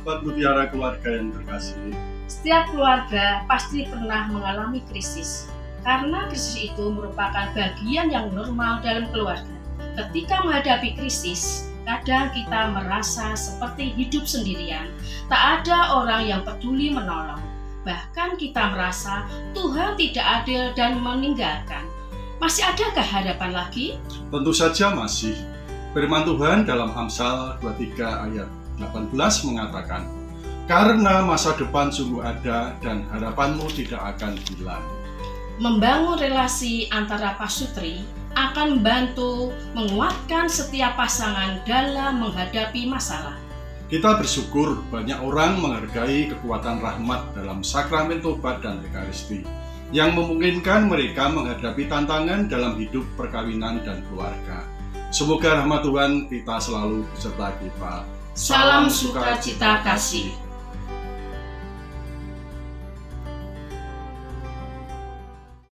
Sobat Mutiara keluarga yang terkasih, Setiap keluarga pasti pernah mengalami krisis, karena krisis itu merupakan bagian yang normal dalam keluarga. Ketika menghadapi krisis, kadang kita merasa seperti hidup sendirian, tak ada orang yang peduli menolong. Bahkan kita merasa Tuhan tidak adil dan meninggalkan. Masih adakah harapan lagi? tentu saja masih. Firman Tuhan dalam Amsal 23 ayat 18 mengatakan, Karena masa depan sungguh ada dan harapanmu tidak akan hilang. Membangun relasi antara pasutri akan membantu menguatkan setiap pasangan dalam menghadapi masalah. Kita bersyukur banyak orang menghargai kekuatan rahmat dalam sakramen tobat dan ekaristi yang memungkinkan mereka menghadapi tantangan dalam hidup perkawinan dan keluarga. Semoga rahmat Tuhan kita selalu beserta kita. Salam sukacita kasih.